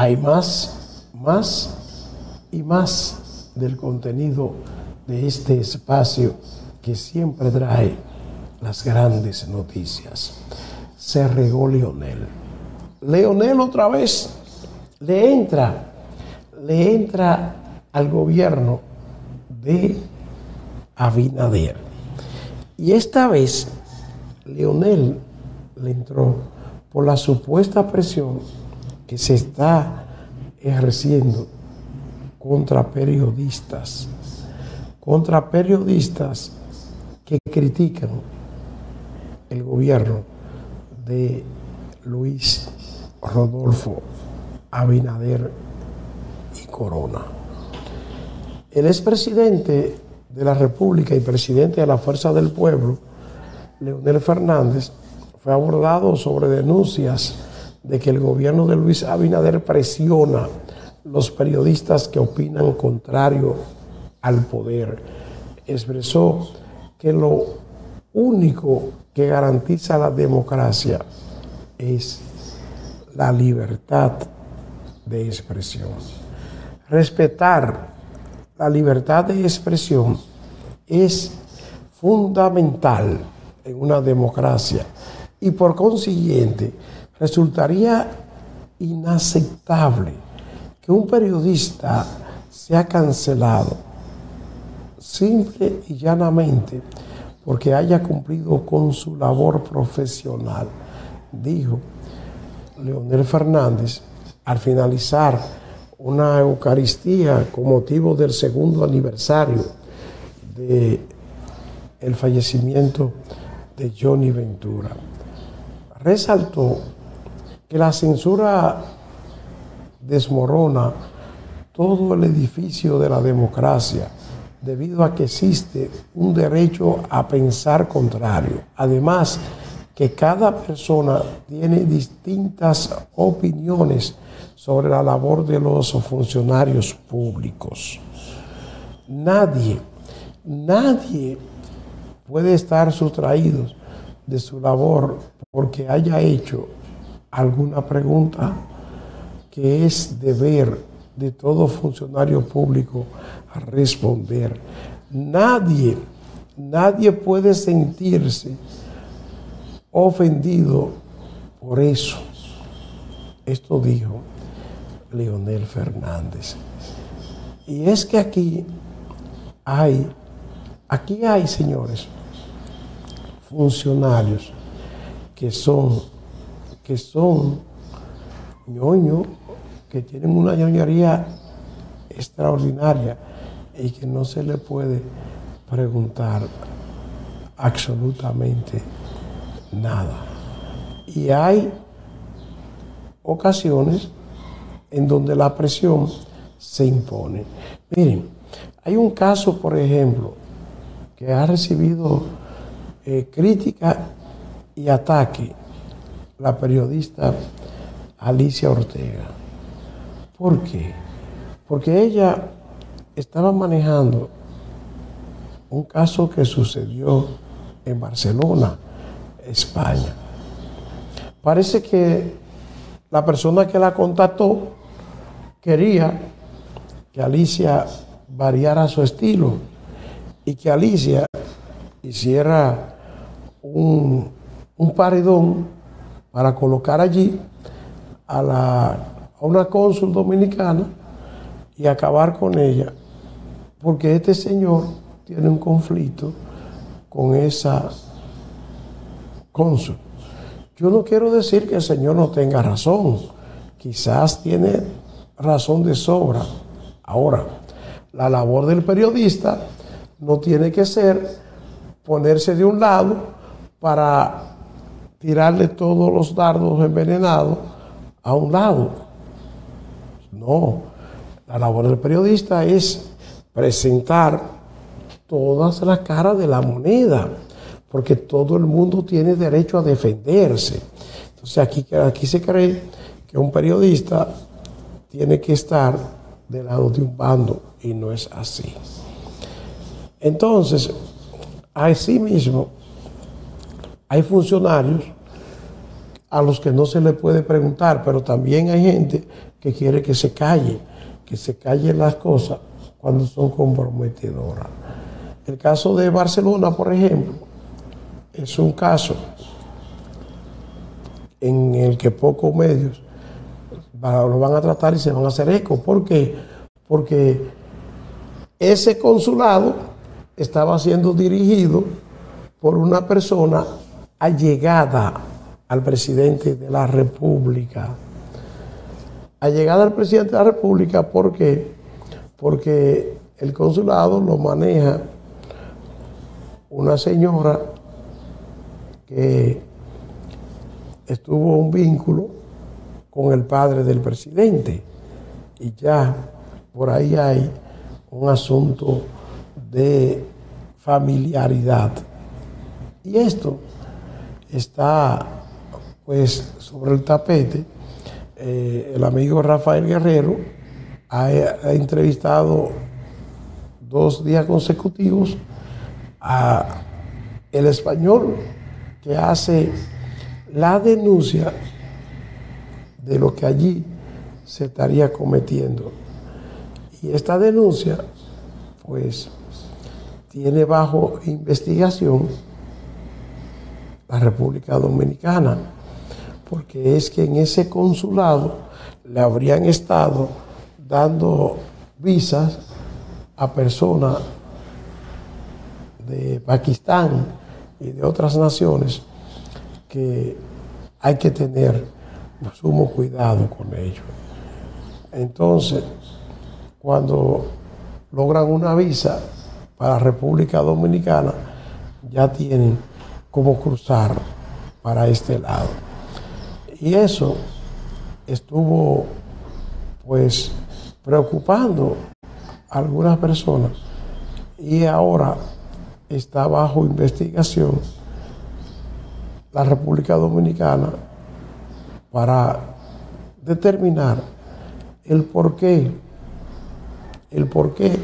hay más, más y más del contenido de este espacio que siempre trae las grandes noticias. Se regó Leonel. Leonel otra vez le entra, le entra al gobierno de Abinader. Y esta vez Leonel le entró por la supuesta presión que se está ejerciendo contra periodistas, contra periodistas que critican el gobierno de Luis Rodolfo Abinader y Corona. El expresidente de la República y presidente de la Fuerza del Pueblo, Leonel Fernández, fue abordado sobre denuncias de que el gobierno de Luis Abinader presiona los periodistas que opinan contrario al poder. Expresó que lo único que garantiza la democracia es la libertad de expresión. Respetar la libertad de expresión es fundamental en una democracia y por consiguiente resultaría inaceptable que un periodista sea cancelado simple y llanamente porque haya cumplido con su labor profesional, dijo Leonel Fernández al finalizar una Eucaristía con motivo del segundo aniversario de el fallecimiento de Johnny Ventura. Resaltó que la censura desmorona todo el edificio de la democracia debido a que existe un derecho a pensar contrario. Además, que cada persona tiene distintas opiniones sobre la labor de los funcionarios públicos. Nadie, nadie puede estar sustraído de su labor porque haya hecho alguna pregunta que es deber de todo funcionario público responder. Nadie, nadie puede sentirse ofendido por eso. Esto dijo Leonel Fernández. Y es que aquí hay, aquí hay, señores, funcionarios que son, que son ñoño, que tienen una ñoñería extraordinaria y que no se le puede preguntar absolutamente nada. Y hay ocasiones en donde la presión se impone. Miren, hay un caso, por ejemplo, que ha recibido eh, crítica y ataque la periodista Alicia Ortega. ¿Por qué? Porque ella estaba manejando un caso que sucedió en Barcelona, España. Parece que la persona que la contactó quería que Alicia variara su estilo y que Alicia hiciera un, un paredón para colocar allí a, una cónsul dominicana y acabar con ella, porque este señor tiene un conflicto con esa cónsul. Yo no quiero decir que el Señor no tenga razón, quizás tiene razón de sobra. Ahora, la labor del periodista no tiene que ser ponerse de un lado para tirarle todos los dardos envenenados a un lado. No, la labor del periodista es presentar todas las caras de la moneda porque todo el mundo tiene derecho a defenderse. Entonces aquí, se cree que un periodista tiene que estar del lado de un bando y no es así. Entonces, así mismo, hay funcionarios a los que no se le puede preguntar, pero también hay gente que quiere que se calle, que se callen las cosas cuando son comprometedoras. El caso de Barcelona, por ejemplo, es un caso en el que pocos medios lo van a tratar y se van a hacer eco. ¿Por qué? Porque ese consulado estaba siendo dirigido por una persona allegada al presidente de la República. Allegada al presidente de la República, ¿por qué? Porque el consulado lo maneja una señora que estuvo un vínculo con el padre del presidente y ya por ahí hay un asunto de familiaridad. Y esto está pues sobre el tapete. Eh, el amigo Rafael Guerrero ha, entrevistado dos días consecutivos a el español que hace la denuncia de lo que allí se estaría cometiendo. Y esta denuncia, pues, tiene bajo investigación la República Dominicana, porque es que en ese consulado le habrían estado dando visas a personas de Pakistán y de otras naciones que hay que tener sumo cuidado con ellos. Entonces, cuando logran una visa para República Dominicana, ya tienen cómo cruzar para este lado. Y eso estuvo pues preocupando a algunas personas y ahora está bajo investigación la República Dominicana para determinar el por qué, el por qué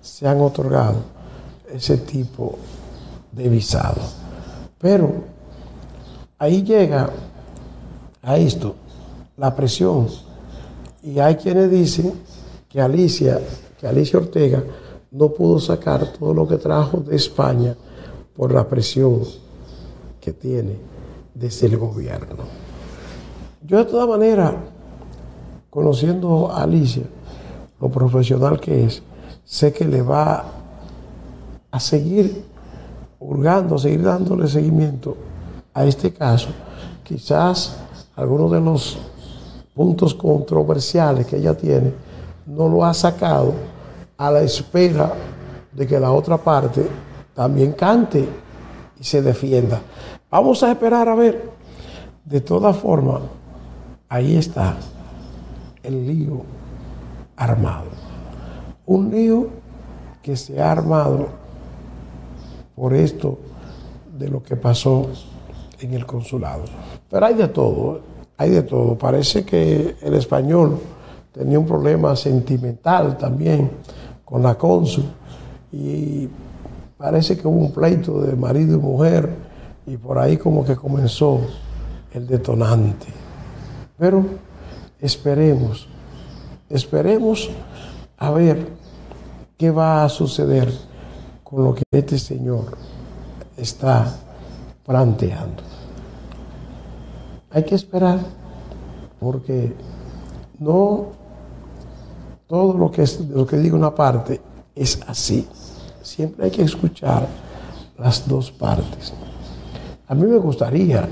se han otorgado ese tipo de visado. Pero ahí llega a esto la presión. Y hay quienes dicen que Alicia, que Alicia Ortega no pudo sacar todo lo que trajo de España por la presión que tiene desde el gobierno. Yo de todas maneras, conociendo a Alicia, lo profesional que es, sé que le va a seguir hurgando, seguir dándole seguimiento a este caso. Quizás algunos de los puntos controversiales que ella tiene no lo ha sacado a la espera de que la otra parte también cante y se defienda. Vamos a esperar a ver. De todas formas, ahí está el lío armado. Un lío que se ha armado por esto de lo que pasó en el consulado. Pero hay de todo, hay de todo. Parece que el español tenía un problema sentimental también con la cónsul y parece que hubo un pleito de marido y mujer y por ahí como que comenzó el detonante. Pero esperemos, esperemos a ver qué va a suceder con lo que este Señor está planteando. Hay que esperar porque no todo lo que, es, lo que diga una parte es así. Siempre hay que escuchar las dos partes. A mí me gustaría,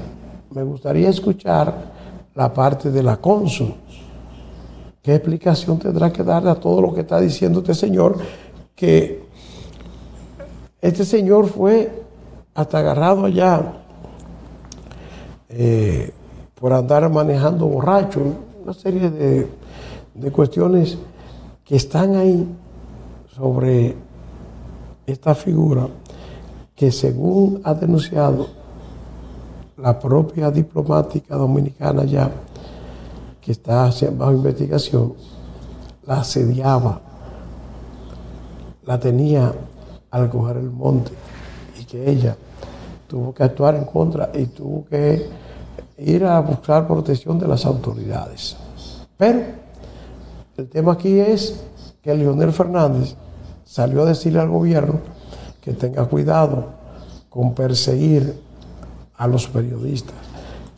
me gustaría escuchar la parte de la cónsul. ¿Qué explicación tendrá que darle a todo lo que está diciendo este señor? Que este señor fue hasta agarrado allá eh, por andar manejando borracho, una serie de, de cuestiones que están ahí sobre esta figura que según ha denunciado la propia diplomática dominicana ya, que está bajo investigación, la asediaba, la tenía al coger el monte y que ella tuvo que actuar en contra y tuvo que ir a buscar protección de las autoridades. Pero El tema aquí es que Leonel Fernández salió a decirle al gobierno que tenga cuidado con perseguir a los periodistas,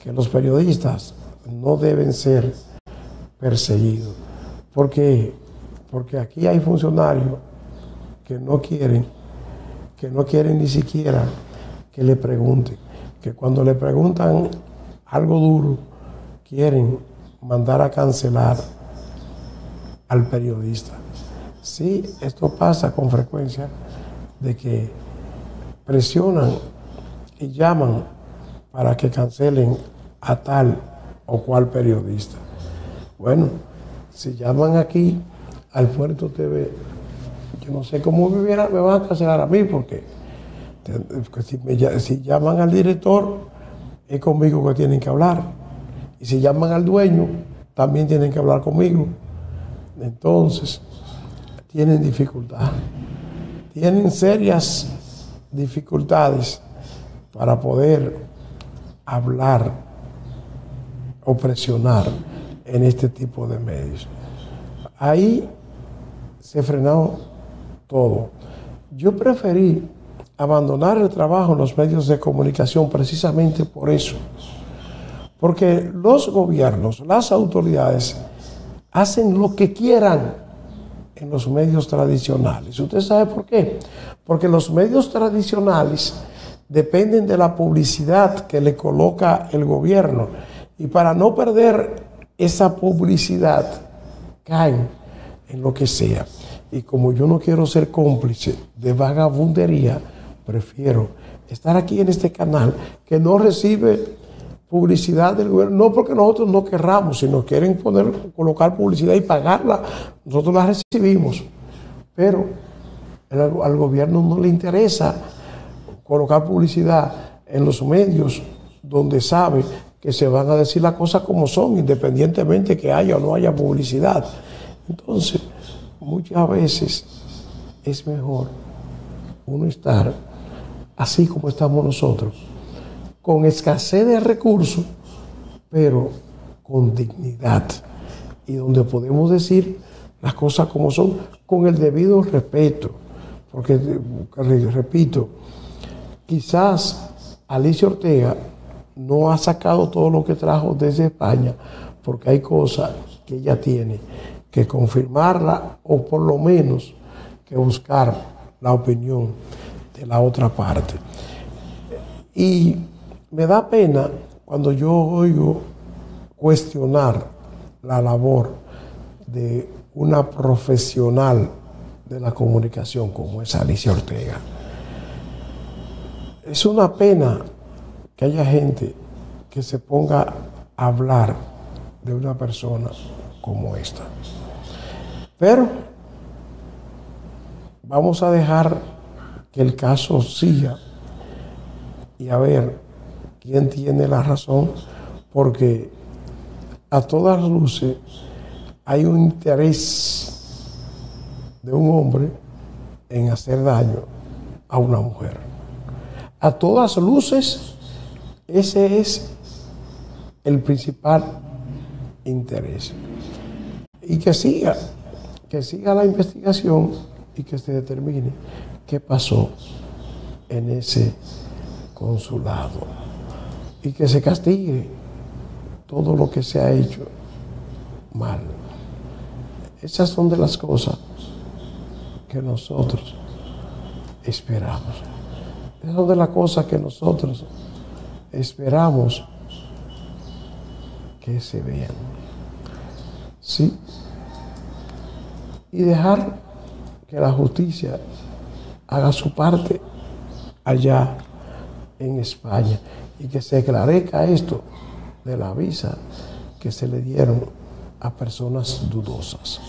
que los periodistas no deben ser perseguidos. ¿Por qué? Porque aquí hay funcionarios que no quieren, que no quieren ni siquiera que le pregunten, que cuando le preguntan algo duro, quieren mandar a cancelar al periodista. Sí, esto pasa con frecuencia de que presionan y llaman para que cancelen a tal o cual periodista. Bueno, si llaman aquí al Puerto TV, yo no sé cómo me, me van a cancelar a mí, porque si, si llaman al director, es conmigo que tienen que hablar. Y si llaman al dueño, también tienen que hablar conmigo. Entonces, tienen dificultad. Tienen serias dificultades para poder hablar o presionar en este tipo de medios. Ahí se frenó todo. Yo preferí abandonar el trabajo en los medios de comunicación precisamente por eso. Porque los gobiernos, las autoridades, hacen lo que quieran en los medios tradicionales. ¿Usted sabe por qué? Porque los medios tradicionales dependen de la publicidad que le coloca el gobierno. Y para no perder esa publicidad, caen en lo que sea. Y como yo no quiero ser cómplice de vagabundería, prefiero estar aquí en este canal que no recibe publicidad del gobierno, no porque nosotros no querramos, sino quieren poner, colocar publicidad y pagarla, nosotros la recibimos. Pero al gobierno no le interesa colocar publicidad en los medios donde sabe que se van a decir las cosas como son, independientemente que haya o no haya publicidad. Entonces, muchas veces es mejor uno estar así como estamos nosotros con escasez de recursos, pero con dignidad. Y donde podemos decir las cosas como son, con el debido respeto. Porque, repito, quizás Alicia Ortega no ha sacado todo lo que trajo desde España, porque hay cosas que ella tiene que confirmarla o por lo menos que buscar la opinión de la otra parte. Y me da pena cuando yo oigo cuestionar la labor de una profesional de la comunicación como es Alicia Ortega. Es una pena que haya gente que se ponga a hablar de una persona como esta. Pero vamos a dejar que el caso siga y a ver quién tiene la razón, porque a todas luces hay un interés de un hombre en hacer daño a una mujer. A todas luces, ese es el principal interés. Y que siga, que siga la investigación y que se determine qué pasó en ese consulado y que se castigue todo lo que se ha hecho mal. Esas son de las cosas que nosotros esperamos. Esas son de las cosas que nosotros esperamos que se vean. Sí. Y dejar que la justicia haga su parte allá en España y que se aclarezca esto de la visa que se le dieron a personas dudosas.